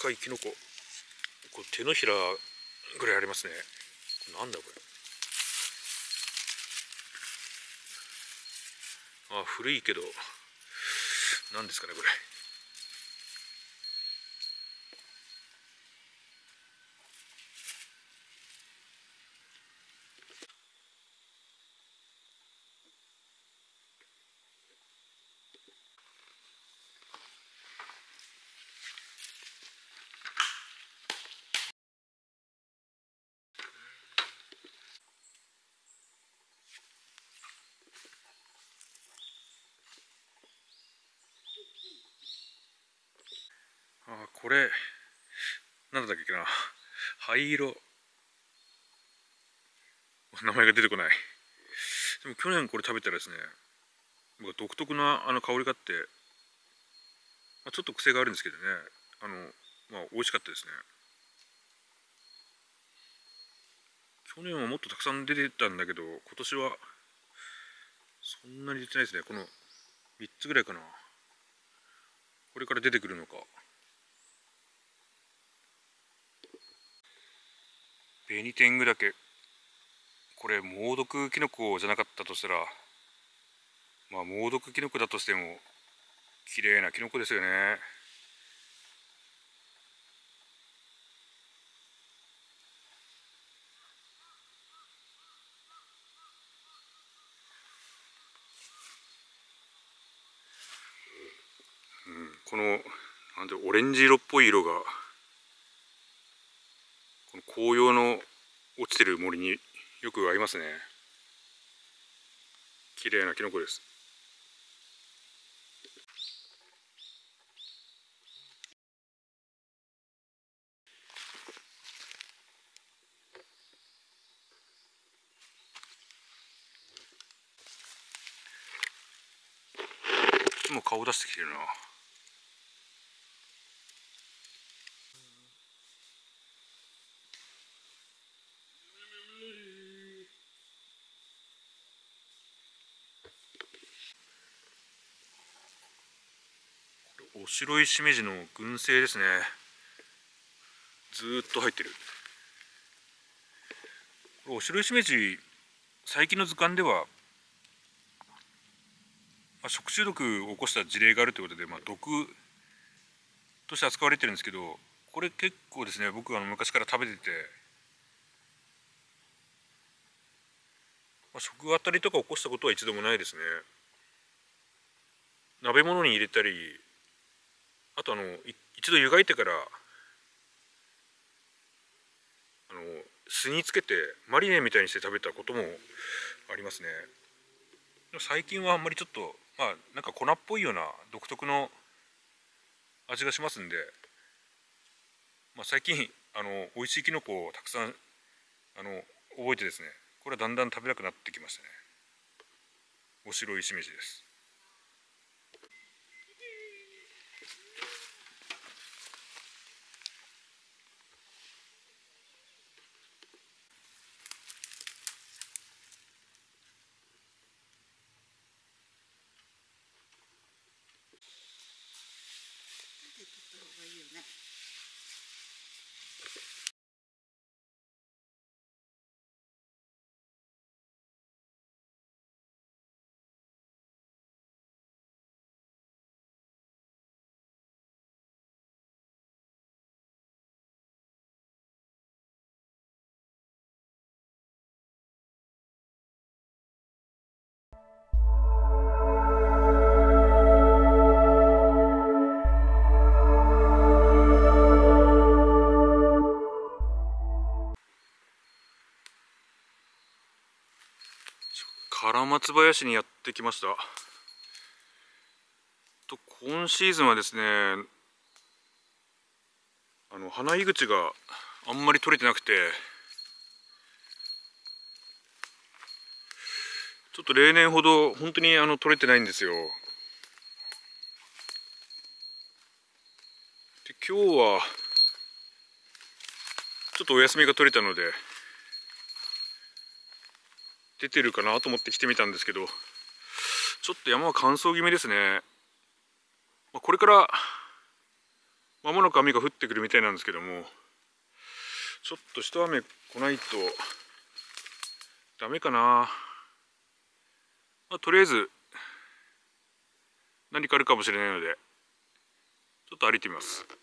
かいキノコこう手のひらぐらいありますね。なんだこれ。あ古いけど何ですかねこれあこれなんだっけな。灰色。名前が出てこない。でも去年これ食べたらですね独特なあの香りがあって、まあ、ちょっと癖があるんですけどね。あのまあ美味しかったですね。去年はもっとたくさん出てたんだけど今年はそんなに出てないですね。この3つぐらいかな。これから出てくるのか。紅天狗岳これ猛毒キノコじゃなかったとしたらまあ猛毒キノコだとしても綺麗なキノコですよね、このなんでオレンジ色っぽい色がこの紅葉の落ちてる森によく合いますね。綺麗なキノコです。も顔出してきてるな。お白いしめじの群生ですね。ずっと入ってる。お白いしめじ最近の図鑑では、まあ、食中毒を起こした事例があるということで、まあ、毒として扱われてるんですけどこれ結構ですね僕あの昔から食べてて、まあ、食当たりとか起こしたことは一度もないですね。鍋物に入れたりあとあの一度湯がいてからあの酢につけてマリネみたいにして食べたこともありますね。最近はあんまりちょっとまあなんか粉っぽいような独特の味がしますんで、まあ、最近あの美味しいきのこをたくさんあの覚えてですねこれはだんだん食べなくなってきましたね。お白いしめじです。唐松林にやってきました。と今シーズンはですねあの花井口があんまり取れてなくてちょっと例年ほど本当にあの取れてないんですよ。で今日はちょっとお休みが取れたので出てるかなと思って来てみたんですけどちょっと山は乾燥気味ですね。まこれからまもなく雨が降ってくるみたいなんですけどもちょっと一雨来ないとダメかな、まあ、とりあえず何かあるかもしれないのでちょっと歩いてみます。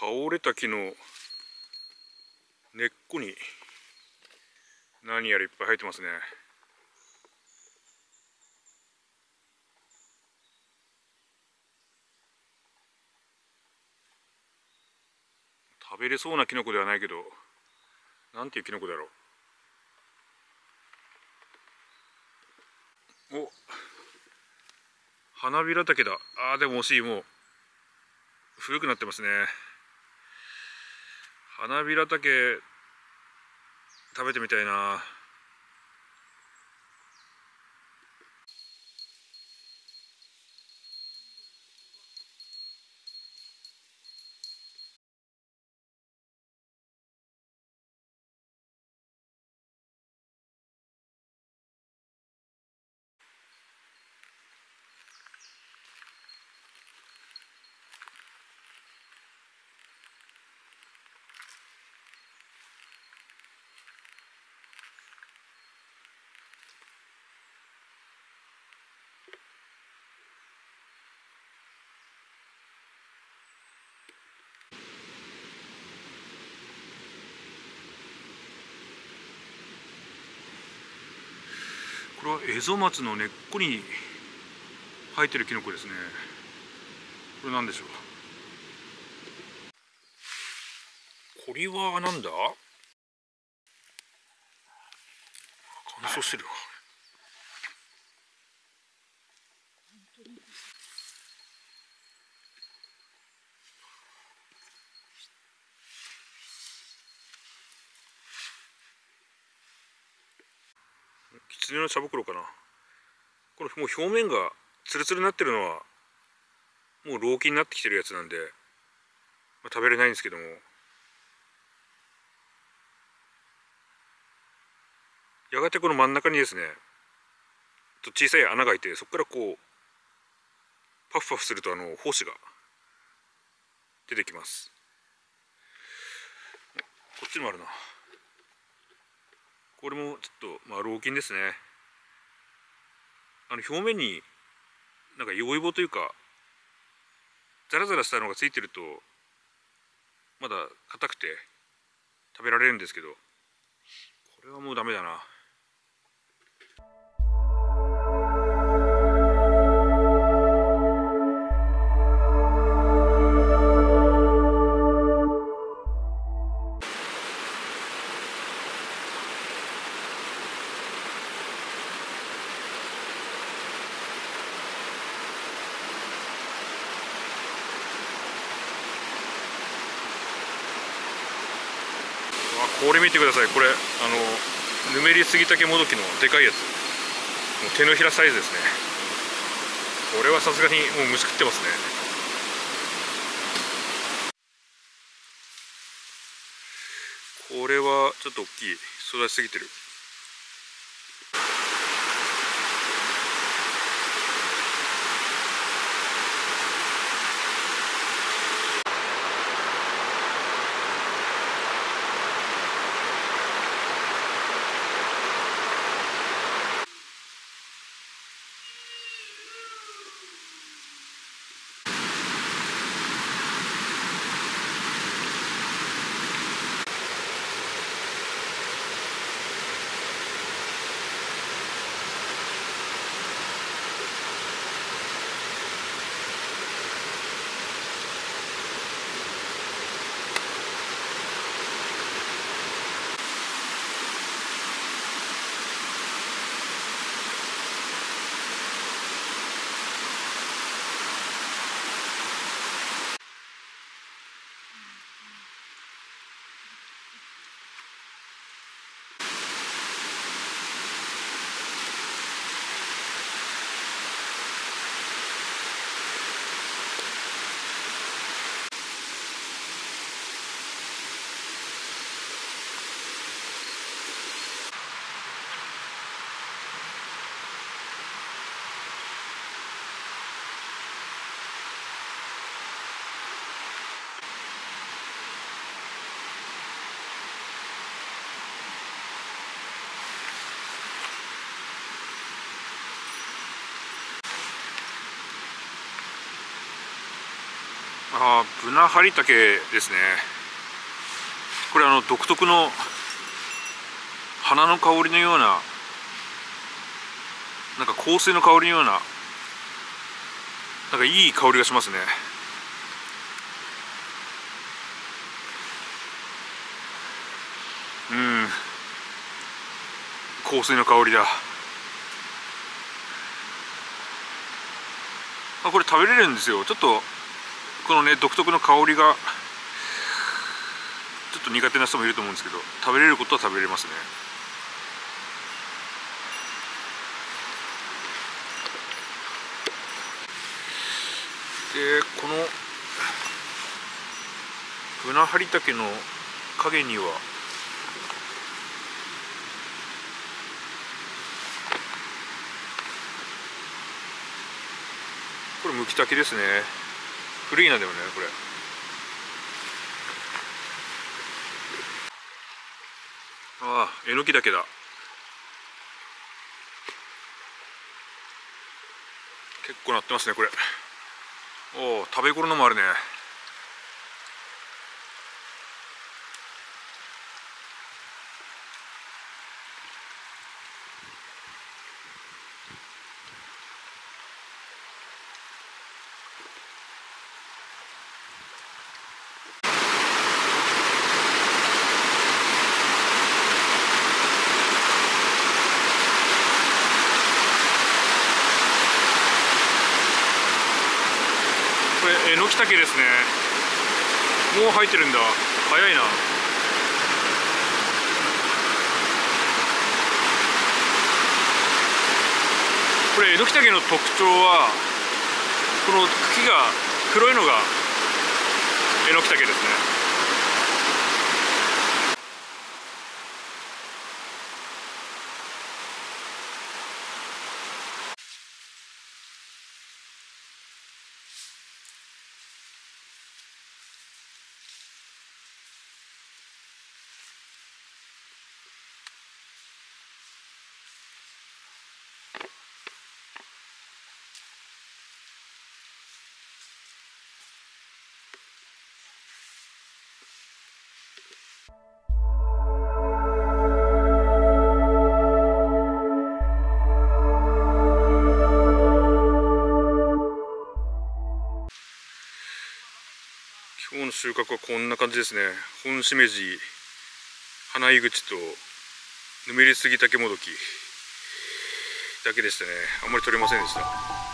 倒れた木の根っこに何やらいっぱい生えてますね。食べれそうなキノコではないけどなんていうキノコだろう。お花びら竹だ。あーでも惜しい。もう古くなってますね。花びら竹食べてみたいな。れはエゾマツの根っこに生えてるキノコですね。これなんでしょう？これはなんだ？乾燥してる狐の茶袋かな。このもう表面がツルツルになってるのはもう老気になってきてるやつなんで、まあ、食べれないんですけども。やがてこの真ん中にですね小さい穴が開いてそこからこうパフパフするとあの胞子が出てきます。こっちにもあるな。これもちょっとまあ老菌ですね。あの表面になんかヨイボというかザラザラしたのがついてるとまだ硬くて食べられるんですけどこれはもうダメだな。杉竹もどきのでかいやつ。もう手のひらサイズですね。これはさすがにもう虫食ってますね。これはちょっと大きい。育ちすぎてる。ああブナハリタケですね。これあの独特の花の香りのようななんか香水の香りのようななんかいい香りがしますね。うん。香水の香りだ。あこれ食べれるんですよ。ちょっとこのね独特の香りがちょっと苦手な人もいると思うんですけど食べれることは食べれますね。でこのブナハリタケの影にはこれムキタケですね。古いなでもねこれ。ああえのきだけだ。結構なってますねこれ。おお食べ頃のもあるね。けですね。もう入ってるんだ。早いな。これえのきたけの特徴はこの茎が黒いのがえのきたけですね。収穫はこんな感じですね。本しめじ花井口とぬめりすぎ竹もどきだけでしたね。あんまり取れませんでした。